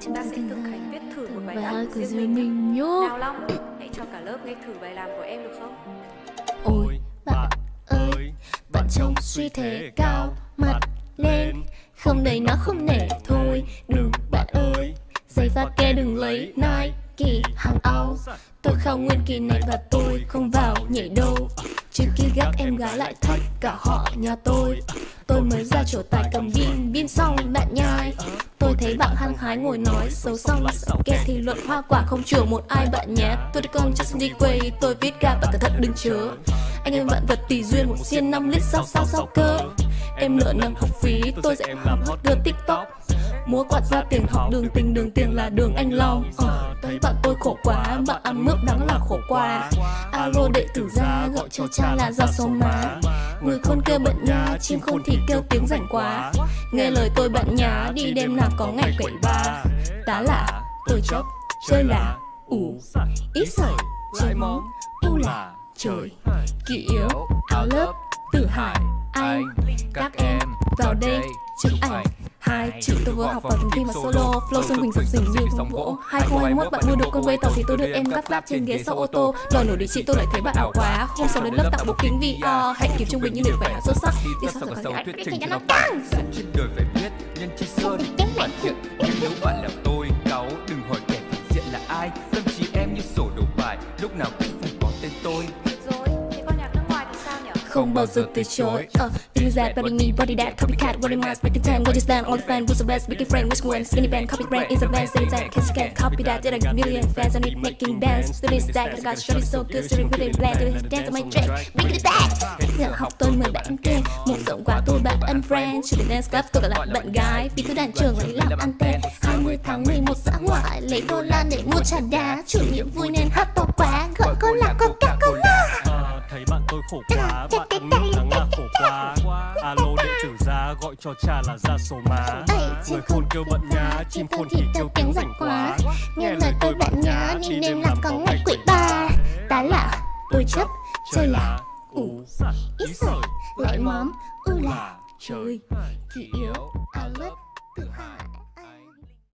chúng ta sẽ thực hành viết thử một bài hát của riêng mình. nhá. Nào Long, hãy cho cả lớp nghe thử bài làm của em được không? Ôi bạn ơi Bạn trông suy thế cao Mặt lên. Không đầy nó không nể thôi. Đừng bạn ơi. Giày phát kê đừng lấy Nike hàng Âu Tôi không nguyên kỳ này và tôi không vào nhảy đâu. Trước khi gác em gái lại thách cả họ nhà tôi Tôi. mới ra chỗ tài cầm pin Pin xong bạn nhai thấy bạn hăng hái ngồi nói Xấu xong kẻ thì luận hoa quả không chừa một ai bạn nhé. Tôi đi con just đi quay Tôi viết ra bạn cẩn thận đừng chứa Anh em vạn vật tỷ duyên một xiên năm lít sao sao sao cơ. Em nợ nâng học phí Tôi sẽ làm hot girl tiktok. Múa quạt ra tiền học đường tình đường tiền là đường anh long. Ờ, Thấy bạn tôi khổ quá Bạn ăn mướp đắng là khổ qua Alo đệ tử ra gọi cho cha là do số má. Người khôn kêu bận nhà Chim khôn thì kêu tiếng rảnh quá. Nghe lời tôi bạn nhá Đi đêm nào có ngày quẩy ba. Tá là tôi chấp Chơi là ủ Ít sợi Chơi móm U là trời. Kỷ yếu Áo lớp Tử hải Anh Các em Vào đây Chụp ảnh hai chữ tôi vừa học vào phần thi mà solo. flow xung quỳnh sập sình như vòng vỗ. 2021 bạn mua được con quay tàu thì tôi đưa em gắp gáp trên ghế sau ô tô. đòi nổi địa chị tôi lại thấy bạn ảo quá hôm sau đến lớp tặng bộ kính VR hạnh kiểm trung bình nhưng để phải xuất sắc. đi sau rồi khỏi thuyết trình cho nó tăng trên đời phải biết nhân chi cũng hoàn thiện nhưng nếu bạn là tôi cáu đừng hỏi kẻ phản diện là ai. Tâm trí em như sổ đầu bài lúc nào cũng không bao giờ từ chối. Uh, Things that, body me, body that, copycat, body mass, making time, what is that, all the fan, who's the best, making friend, which one, skinny band, copy brand, is a band, say that, cause you can't copy that, did a million fans, I need making bands, to this stack, I got shorty so good, sitting with a plan, to dance on my track, bring it back, giờ học tôi mời bạn kê, một rộng quá tôi bạn unfriend, chủ đến dance club tôi cả là bạn gái, vì cứ đàn trường lấy làm ăn tên, 20 tháng 11 xã ngoại, lấy đô la để mua trà đá, chủ nhiệm vui nên hát to quá, gọi cô là cô ca. Tôi khổ quá bạn ăn nước thắng là khổ quá. Alo đệ tử ra gọi cho cha là ra số má. Người khôn kêu bận nhá chim khôn thì kêu tiếng rảnh quá. nghe lời tôi bạn nhá đi nên làm có ngày quỷ ba. tá là tôi chấp chơi là ủ ít sợi lại móm u là trời kỳ yếu áo lớp tự hại